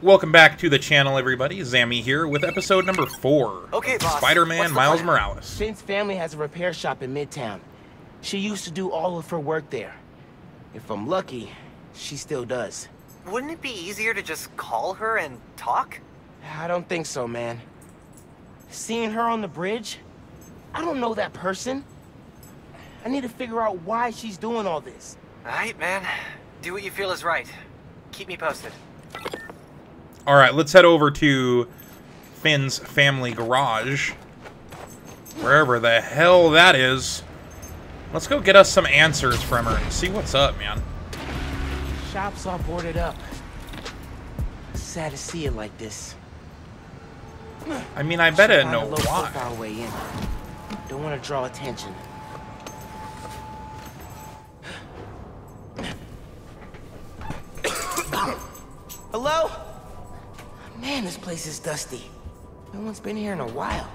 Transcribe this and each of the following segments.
Welcome back to the channel, everybody. Zammy here with episode number four. Okay, boss. Spider-Man Miles plan? Morales. Phin's family has a repair shop in Midtown. She used to do all of her work there. If I'm lucky, she still does. Wouldn't it be easier to just call her and talk? I don't think so, man. Seeing her on the bridge? I don't know that person. I need to figure out why she's doing all this. Alright, man. Do what you feel is right. Keep me posted. All right, let's head over to Phin's family garage. Wherever the hell that is. Let's go get us some answers from her and see what's up, man. Shop's all boarded up. Sad to see it like this. I mean, I bet I know why. way in. Don't want to draw attention. Hello? Man, this place is dusty. No one's been here in a while.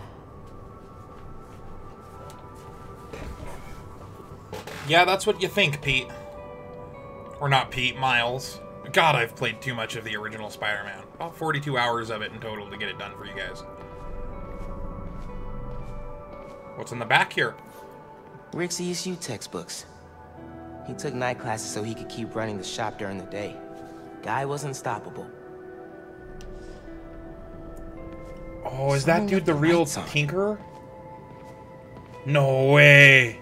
Yeah, that's what you think, Pete. Or not Pete, Miles. God, I've played too much of the original Spider-Man. About 42 hours of it in total to get it done for you guys. What's in the back here? Rick's ESU textbooks. He took night classes so he could keep running the shop during the day. Guy was unstoppable. Oh, is that dude the the real lights on. Tinkerer? No way.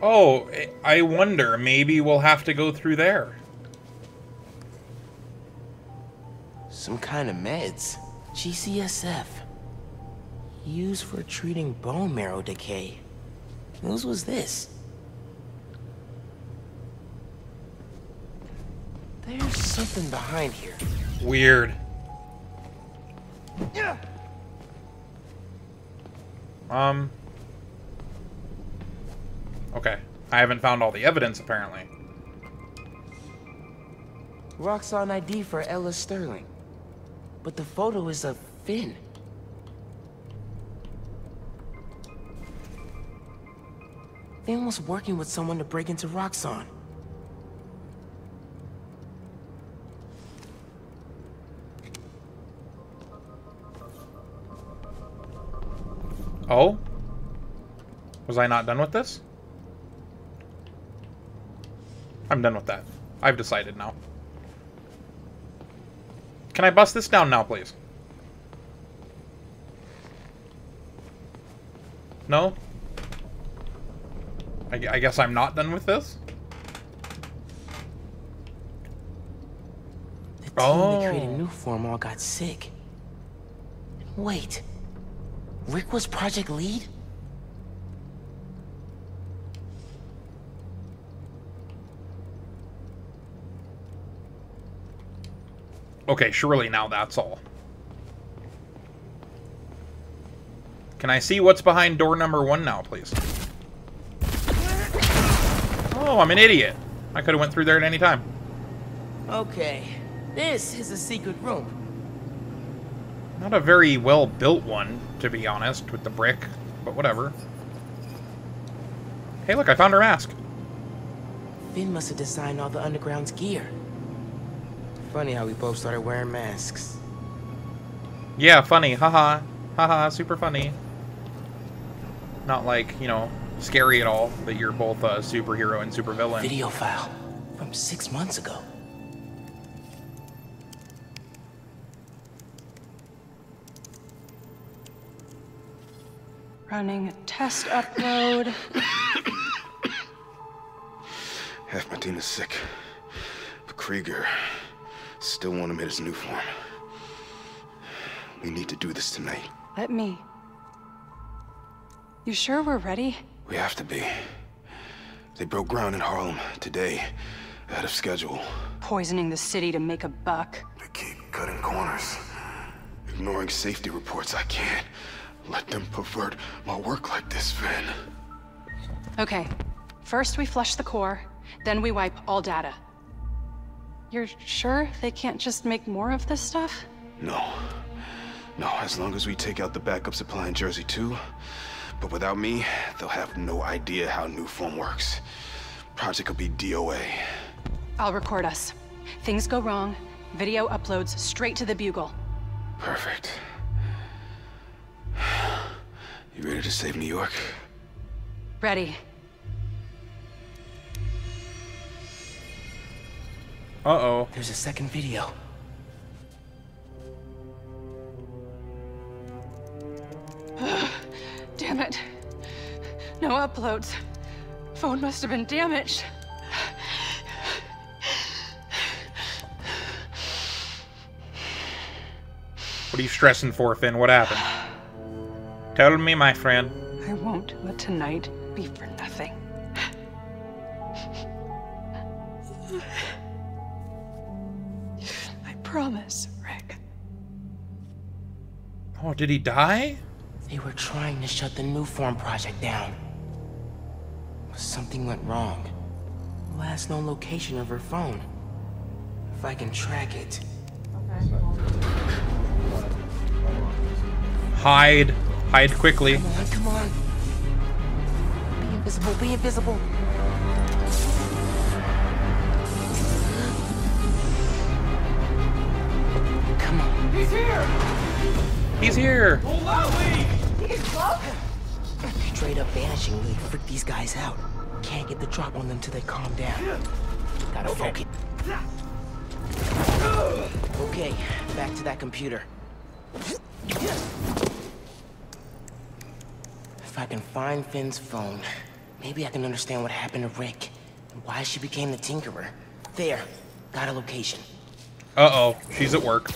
Oh, I- I wonder. Maybe we'll have to go through there. Some kind of meds. GCSF. Used for treating bone marrow decay. Whose was this? There's something behind here. Weird. Um. Okay. I haven't found all the evidence, apparently. Roxxon ID for Ella Sterling. But the photo is of Phin. Phin was working with someone to break into Roxxon. Oh? Was I not done with this? I'm done with that. I've decided now. Can I bust this down now, please? No? I, I guess I'm not done with this? The team that Oh. created Nuform all got sick. Wait. Rick was project lead? Okay, surely now that's all. Can I see what's behind door number one now, please? Oh, I'm an idiot. I could have went through there at any time. Okay. This is a secret room. Not a very well-built one, to be honest, with the brick, but whatever. Hey, look, I found her mask. Phin must have designed all the Underground's gear. Funny how we both started wearing masks. Yeah, funny. Haha. Haha, super funny. Not like, you know, scary at all that you're both a superhero and supervillain. Video file from six months ago. Running a test upload. Half my team is sick. But Krieger still want him in his new form. We need to do this tonight. Let me. You sure we're ready? We have to be. They broke ground in Harlem today, ahead of schedule. Poisoning the city to make a buck. They keep cutting corners, ignoring safety reports. I can't let them pervert my work like this, Phin. Okay. First we flush the core, then we wipe all data. You're sure they can't just make more of this stuff? No. No, as long as we take out the backup supply in Jersey too. But without me, they'll have no idea how Nuform works. Project will be DOA. I'll record us. Things go wrong, Video uploads straight to the Bugle. Perfect. You ready to save New York? Ready. Uh-oh. There's a second video. Damn it. No uploads. Phone must have been damaged. What are you stressing for, Phin? What happened? Tell me, my friend. I won't let tonight be for nothing. I promise, Rick. Oh, did he die? They were trying to shut the Nuform project down. Something went wrong. Last known location of her phone. If I can track it. Hide. Hide quickly. Come on, come on. Be invisible, be invisible. Come on. He's here. Straight up vanishing really freaked these guys out. Can't get the drop on them till they calm down. Gotta focus. Okay, back to that computer. If I can find Phin's phone, maybe I can understand what happened to Rick and why she became the Tinkerer. There, got a location. Uh-oh. She's at work.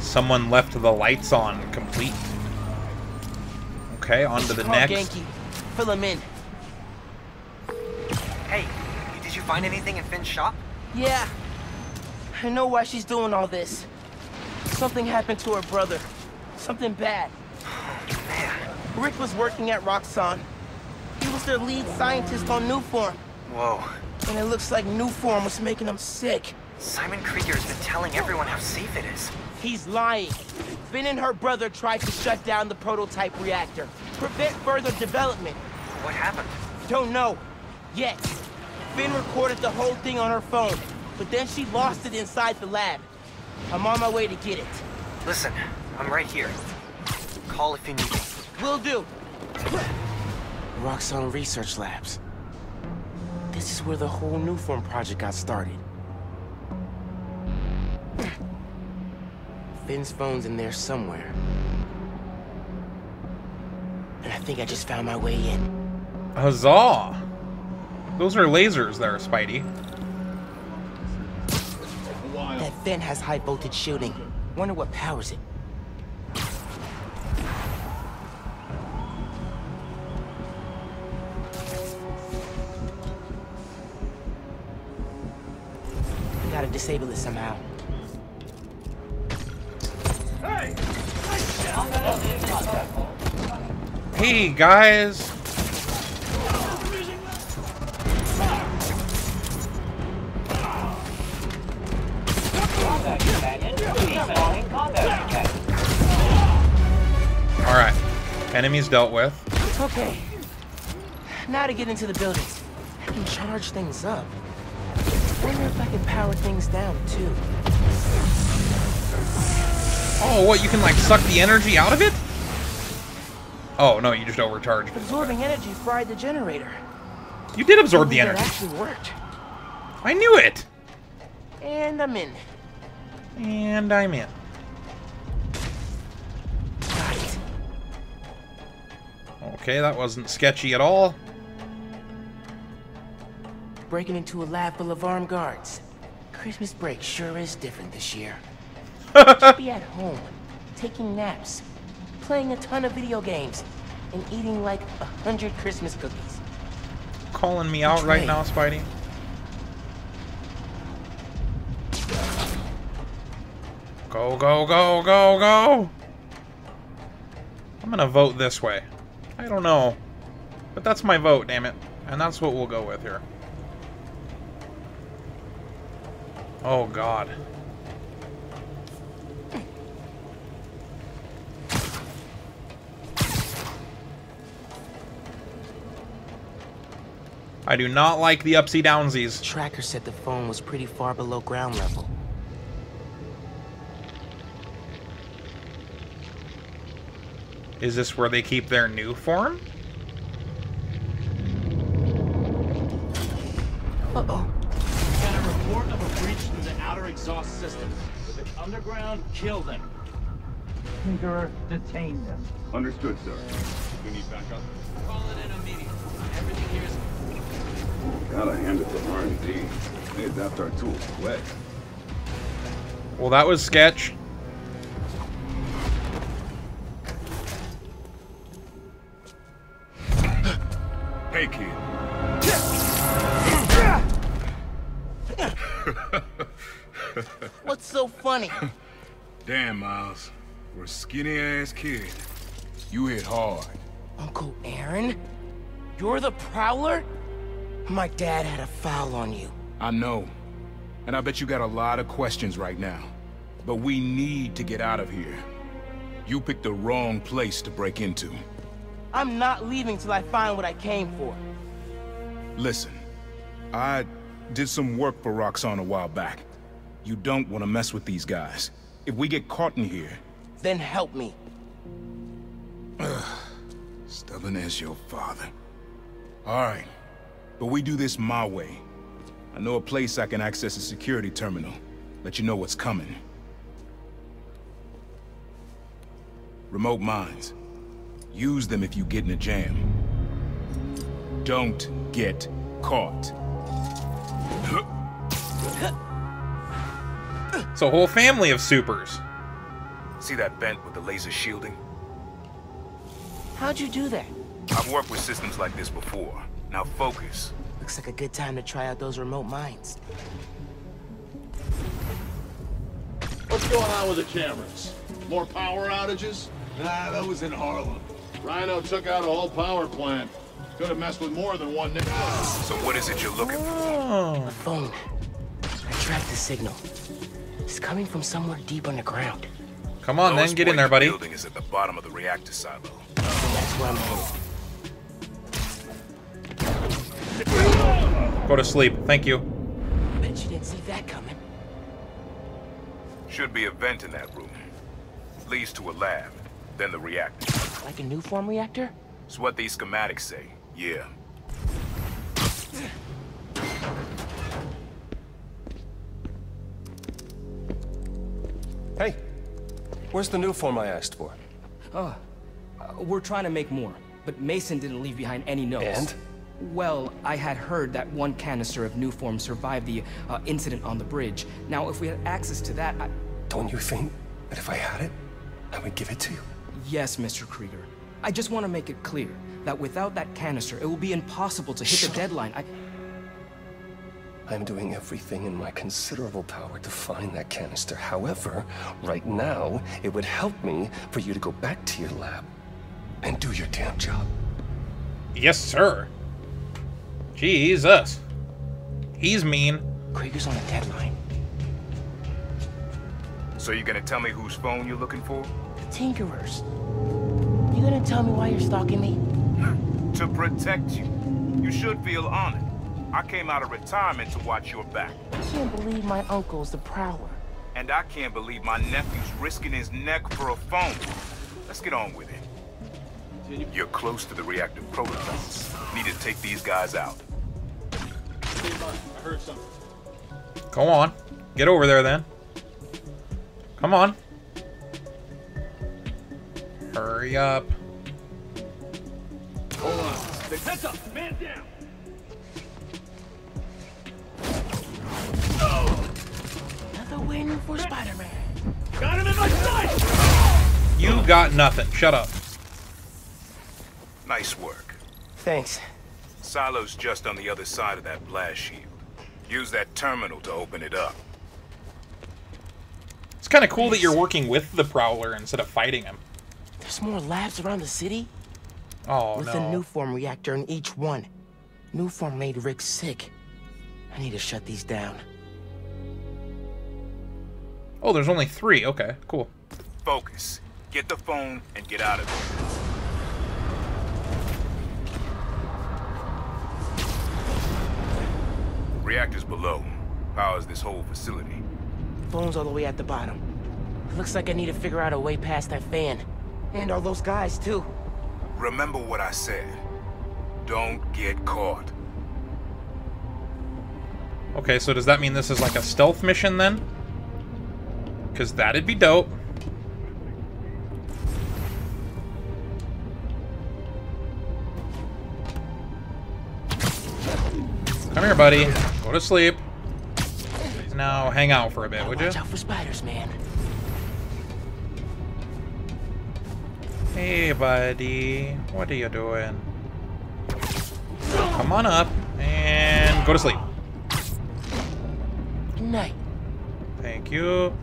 Someone left the lights on complete. Okay, on to the next. Ganke. Fill him in. Hey, you find anything in Phin's shop? Yeah. I know why she's doing all this. Something happened to her brother. Something bad. Man, Rick was working at Roxxon. He was their lead scientist on Nuform. whoa. And it looks like Nuform was making him sick. Simon Krieger's been telling everyone how safe it is. He's lying. Finn and her brother tried to shut down the prototype reactor. Prevent further development. What happened? Don't know. Yet. Phin recorded the whole thing on her phone. But then she lost it inside the lab. I'm on my way to get it. Listen, I'm right here. Call if you need me. Will do. Roxxon Research Labs. This is where the whole Nuform project got started. Phin's phone's in there somewhere. And I think I just found my way in. Huzzah! Those are lasers there, Spidey. That vent has high voltage shielding. Wonder what powers it. Gotta disable it somehow. Hey, guys! Enemies dealt with. Okay. Now to get into the buildings. I can charge things up. Wonder if I can power things down too. Oh, what, you can, like, suck the energy out of it? Oh, no, you just overcharged. Absorbing energy fried the generator. You did absorb the energy. It actually worked. I knew it! And I'm in. And I'm in. Okay, that wasn't sketchy at all. Breaking into a lab full of armed guards. Christmas break sure is different this year. Should Be at home, taking naps, playing a ton of video games, and eating like a hundred Christmas cookies. Calling me out right now, Spidey. Go, go, go, go, go! I'm gonna vote this way. I don't know. But that's my vote, damn it. And that's what we'll go with here. Oh, God. I do not like the upsy downsies. Tracker said the phone was pretty far below ground level. Is this where they keep their Nuform? Uh-oh. Got a report of a breach in the outer exhaust system. If it's underground, kill them. Tinkerer, detain them. Understood, sir. We need backup. Calling in immediately. Everything here is oh, Gotta hand it to R&D. They adapt our tools quick. Well, that was sketch. Kid. What's so funny? Damn, Miles. We're a skinny-ass kid, you hit hard. Uncle Aaron? You're the Prowler? My dad had a foul on you. I know. And I bet you got a lot of questions right now. But we need to get out of here. You picked the wrong place to break into. I'm not leaving till I find what I came for. Listen, I did some work for Roxxon a while back. You don't want to mess with these guys. If we get caught in here, Then help me. stubborn as your father. All right, but we do this my way. I know a place I can access a security terminal. Let you know what's coming. Remote mines. Use them if you get in a jam. Don't get caught. It's a whole family of supers. See that vent with the laser shielding? How'd you do that? I've worked with systems like this before. Now focus. Looks like a good time to try out those remote mines. What's going on with the cameras? More power outages? Nah, that was in Harlem. Rhino took out a whole power plant. Could have messed with more than one nigga. So what is it you're looking for? Oh. A phone. I tracked the signal. It's coming from somewhere deep underground. Come on, then, Lowest get in there, buddy. the building is at the bottom of the reactor silo. And that's where I'm headed. Go to sleep. Thank you. Bet you didn't see that coming. Should be a vent in that room. Leads to a lab, then the reactor. Like a Nuform reactor? It's what these schematics say. Yeah. Hey, where's the Nuform I asked for? Uh, we're trying to make more, but Mason didn't leave behind any notes. And? Well, I had heard that one canister of Nuform survived the uh, incident on the bridge. Now, if we had access to that, I... Don't you think that if I had it, I would give it to you? Yes, Mr. Krieger. I just want to make it clear that without that canister, it will be impossible to hit Shut the deadline. I... I'm doing everything in my considerable power to find that canister. However, right now, it would help me for you to go back to your lab and do your damn job. Yes, sir. Jesus. He's mean. Krieger's on a deadline. So you gonna tell me whose phone you're looking for? The Tinkerers. You gonna tell me why you're stalking me? To protect you. You should feel honored. I came out of retirement to watch your back. I can't believe my uncle's the Prowler. And I can't believe my nephew's risking his neck for a phone. Let's get on with it. You're close to the reactive prototypes. Need to take these guys out. Stand by. I heard something. Go on. Get over there, then. Come on. Hurry up. Hold on. Heads up. Man down. Another win for Spider-Man. Got him in my sight! You got nothing. Shut up. Nice work. Thanks. Silo's just on the other side of that blast shield. Use that terminal to open it up. It's kind of cool that you're working with the Prowler instead of fighting him. There's more labs around the city Oh, with no. a Nuform reactor in each one. Nuform made Rick sick. I need to shut these down. Oh, there's only three. Okay, cool. Focus. Get the phone and get out of there. reactor's below. Powers this whole facility. Phone's all the way at the bottom. Looks like I need to figure out a way past that fan. And all those guys, too. Remember what I said. Don't get caught. Okay, so does that mean this is like a stealth mission then? Because that'd be dope. Come here, buddy. Go to sleep. Now hang out for a bit, would you? Watch out for spiders, man. Hey, buddy. What are you doing? Come on up and go to sleep. Good night. Thank you.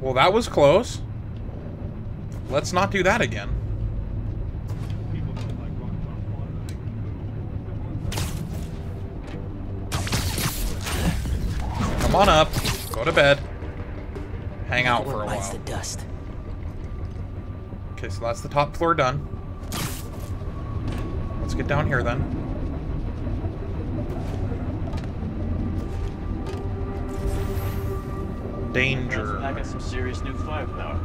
Well, that was close. Let's not do that again. Come on up. Go to bed. Hang out for a Bites while. the dust. Okay, so that's the top floor done. Let's get down here then. Danger. I got some serious new firepower.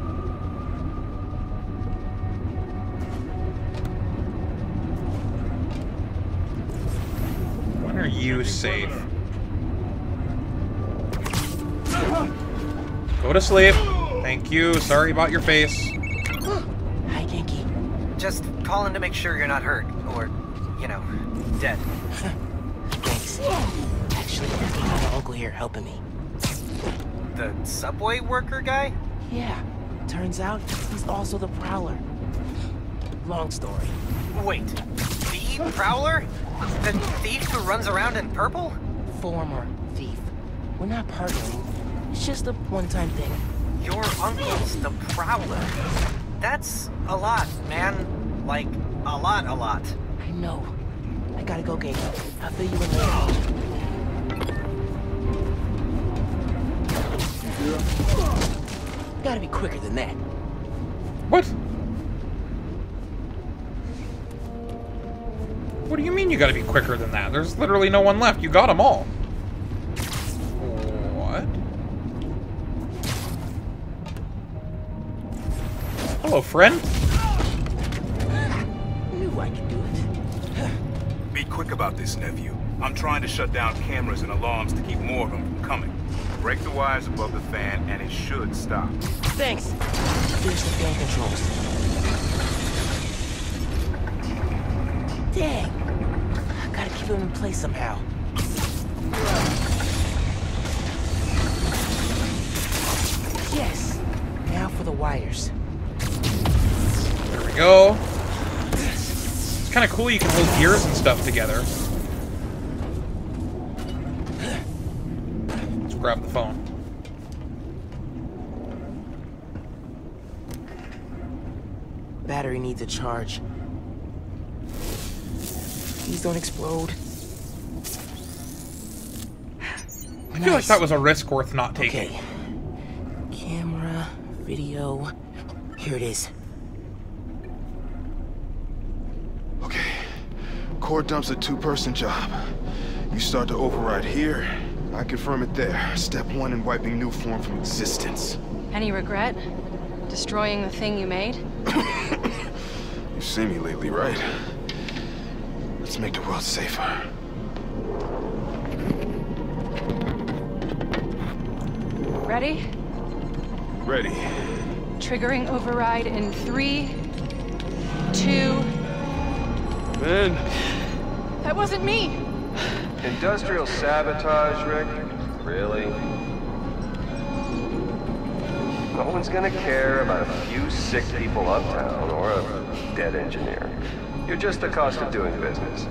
When are you safe? Go to sleep. Thank you. Sorry about your face. Hi, Ganke. Just calling to make sure you're not hurt, or, you know, dead. Thanks. Actually, I got my uncle here helping me. The subway worker guy? Yeah. Turns out he's also the Prowler. Long story. Wait, the Prowler? The thief who runs around in purple? Former thief. We're not partnering. It's just a one-time thing. Your uncle's the Prowler. That's a lot, man. Like, a lot, a lot. I know. I gotta go, Ganke. I'll fill you in later. Gotta be quicker than that. What? What do you mean you gotta be quicker than that? There's literally no one left. You got them all. Hello, friend. Knew I could do it. Be quick about this, nephew. I'm trying to shut down cameras and alarms to keep more of them from coming. Break the wires above the fan, and it should stop. Thanks. There's the fan controls. Dang. I gotta keep them in place somehow. Yes. Now for the wires. Go. It's kind of cool you can hold gears and stuff together. Let's grab the phone. Battery needs a charge. Please don't explode. I feel like that was a risk worth not taking. Okay. Camera, video. Here it is. Core dump's a two-person job. You start to override here, I confirm it there. Step one in wiping Nuform from existence. Any regret? Destroying the thing you made? You've seen me lately, right? Let's make the world safer. Ready? Ready. Triggering override in three, two. Ben. That wasn't me. Industrial sabotage, Rick? Really? No one's gonna care about a few sick people uptown or a dead engineer. You're just the cost of doing business.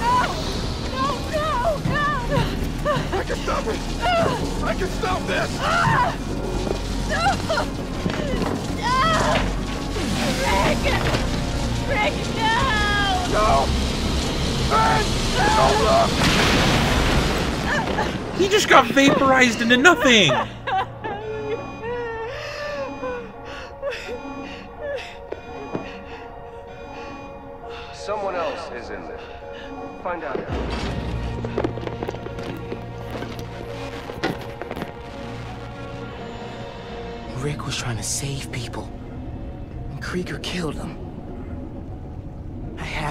No! No, no, no! I can stop it! I can stop this! Ah! Ah! Rick! Rick, no! No! Ben! Don't! He just got vaporized into nothing! Someone else is in there. Find out. Rick was trying to save people. And Krieger killed him.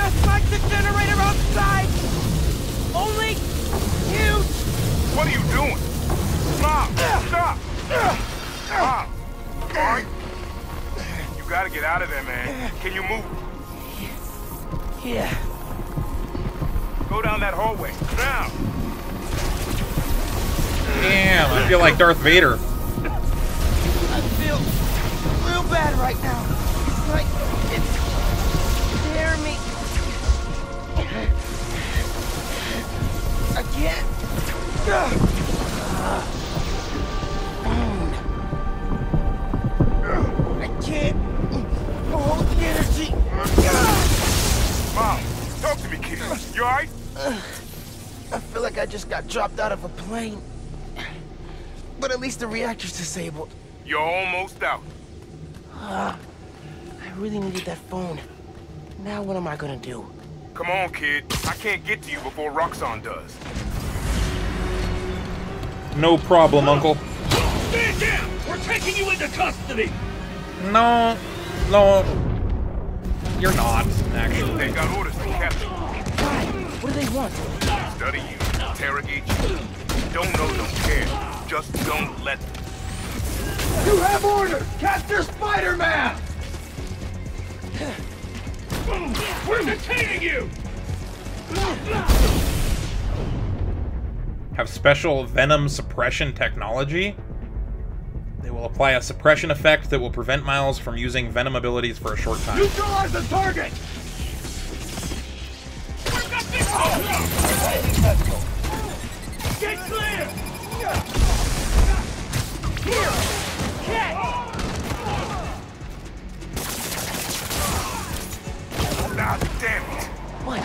Just like the generator outside! Only huge! What are you doing? Mom, stop! Mom, alright? You gotta get out of there, man. Can you move? Yeah. Go down that hallway, now! Damn, I feel like Darth Vader. I feel real bad right now. I can't. I can't hold the energy. Mom, talk to me, kid. You alright? I feel like I just got dropped out of a plane. But at least the reactor's disabled. You're almost out. Ah, I really needed that phone. Now what am I gonna do? Come on, kid. I can't get to you before Roxxon does. No problem, Uncle. Stand down! We're taking you into custody! No, no, you're not, actually. They got orders from Captain. What do they want? Study you, interrogate you. Don't know, don't care. Just don't let You have orders! Capture Spider-Man! We're detaining you! Have special venom suppression technology. They will apply a suppression effect that will prevent Miles from using venom abilities for a short time. Neutralize the target! Get clear! Here! Catch! Damn it. What?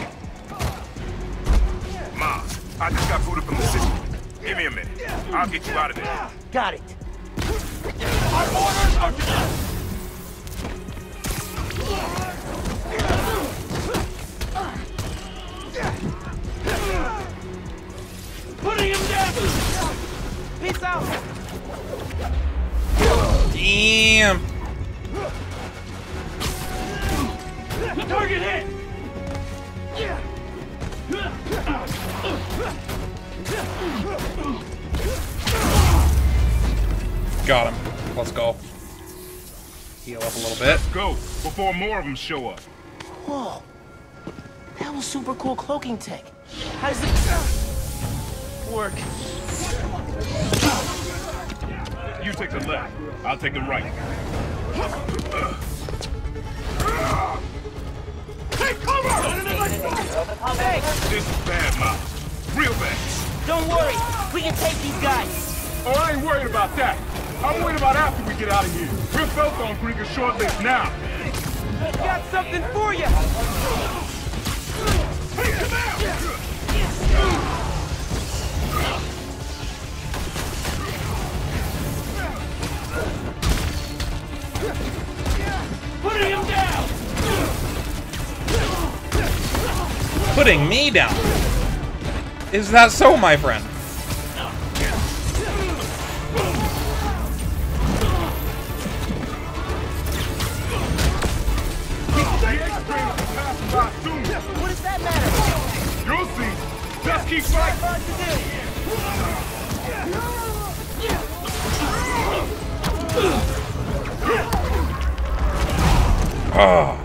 Miles, I just got booted from the system. Give me a minute. I'll get you out of there. Got it. Our orders are... Putting him down! Peace out. Damn. The target hit! Got him. Let's go. Heal up a little bit. Go, before more of them show up. Whoa. That was super cool cloaking tech. How does it work? You take the left, I'll take the right. Take cover! This is bad, Miles. Real bad. Don't worry. We can take these guys. Oh, I ain't worried about that. I'm worried about after we get out of here. We're felt on Krieger's short list now. Got something for you. Take him out! Putting him down! Putting me down. Is that so, my friend? What does that matter? You'll see. Just keep fighting. Ah.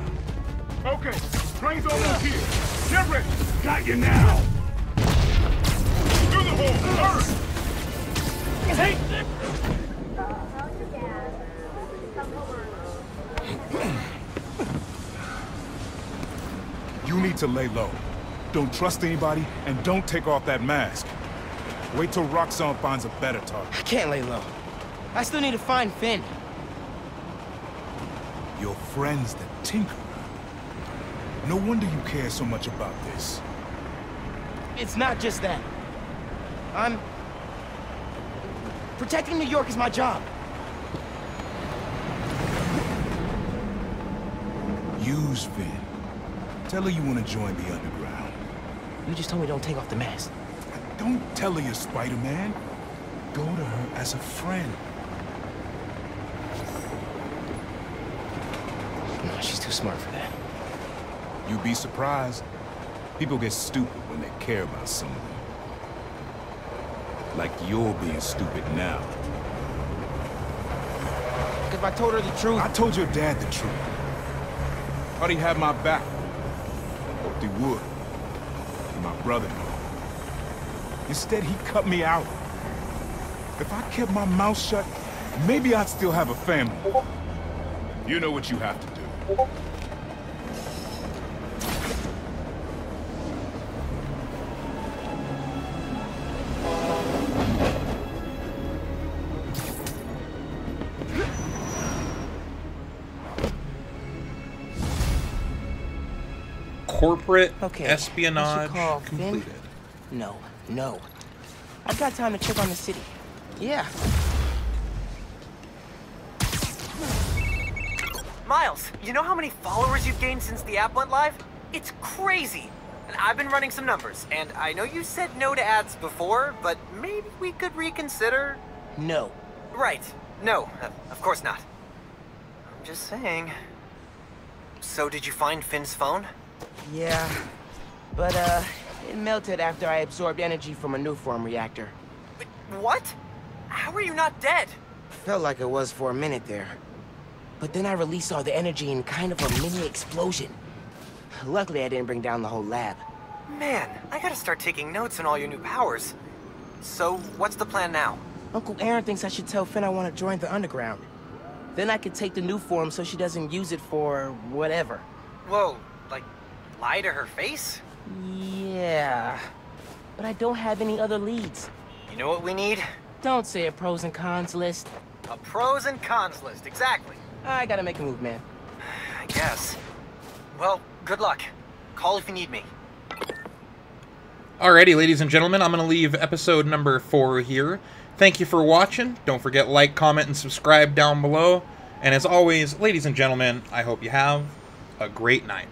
Okay, train's almost here. Get ready. Got you now. Through the hole, first. Take this! to lay low. Don't trust anybody, and don't take off that mask. Wait till Roxxon finds a better target. I can't lay low. I still need to find Phin. Your friend's the Tinkerer. No wonder you care so much about this. It's not just that. I'm... Protecting New York is my job. Use Phin. Tell her you want to join the Underground. You just told me don't take off the mask. Don't tell her you're Spider-Man. Go to her as a friend. No, she's too smart for that. You'd be surprised. People get stupid when they care about someone. Like you're being stupid now. If I told her the truth... I told your dad the truth. Thought he had my back. Hoped he would. And my brother-in-law. Instead, he cut me out. If I kept my mouth shut, maybe I'd still have a family. You know what you have to do. Corporate Okay, espionage I should call Phin? completed. No, no. I've got time to check on the city. Yeah. Miles, you know how many followers you've gained since the app went live? It's crazy. And I've been running some numbers, and I know you said no to ads before, but maybe we could reconsider? No. Right. No, uh, of course not. I'm just saying. So did you find Phin's phone? Yeah. But, uh, it melted after I absorbed energy from a Nuform reactor. But What? How are you not dead? Felt like it was for a minute there. But then I released all the energy in kind of a mini explosion. Luckily, I didn't bring down the whole lab. Man, I gotta start taking notes on all your new powers. So, what's the plan now? Uncle Aaron thinks I should tell Phin I want to join the Underground. Then I could take the Nuform so she doesn't use it for whatever. Whoa, like, lie to her face? Yeah. But I don't have any other leads. You know what we need? Don't say a pros and cons list. A pros and cons list, exactly. I gotta make a move, man. I guess. Well, good luck. Call if you need me. Alrighty, ladies and gentlemen, I'm going to leave episode number four here. Thank you for watching. Don't forget like, comment, and subscribe down below. And as always, ladies and gentlemen, I hope you have a great night.